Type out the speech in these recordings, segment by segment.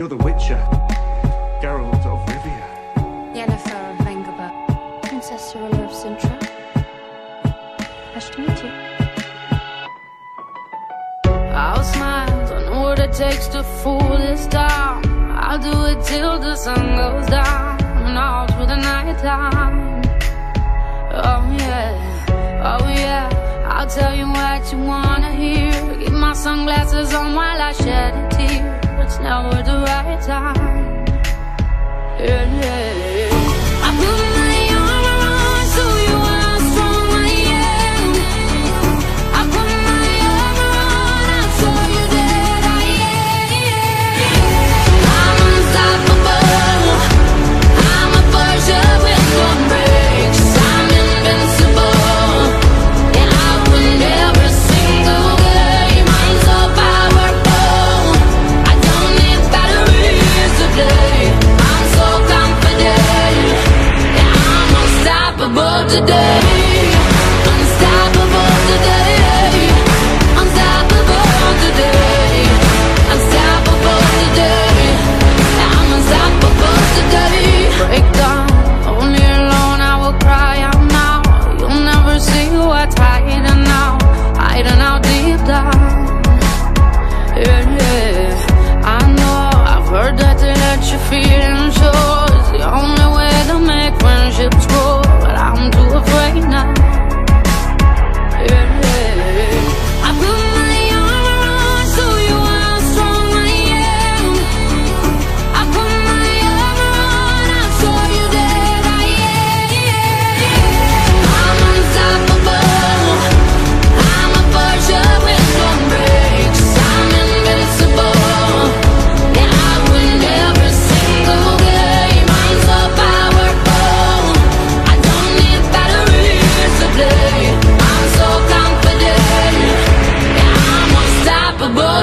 You're the Witcher, Geralt of Rivia, Yennefer of Vengerberg, Princess Cirilla of Cintra. Nice to meet you. I'll smile, Don't know what it takes to fool this town. I'll do it till the sun goes down and all through the night time. Oh yeah, oh yeah. I'll tell you what you wanna hear. Keep my sunglasses on while I shed a tear. It's Now or the right time. yeah. yeah. today.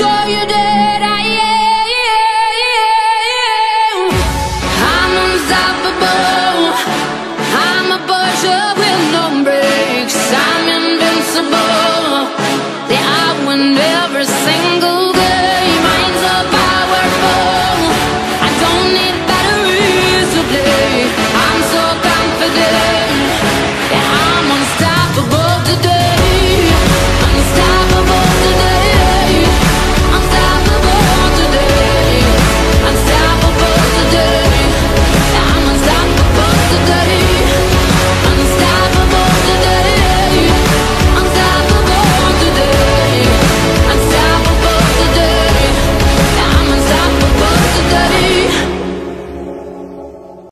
sure you know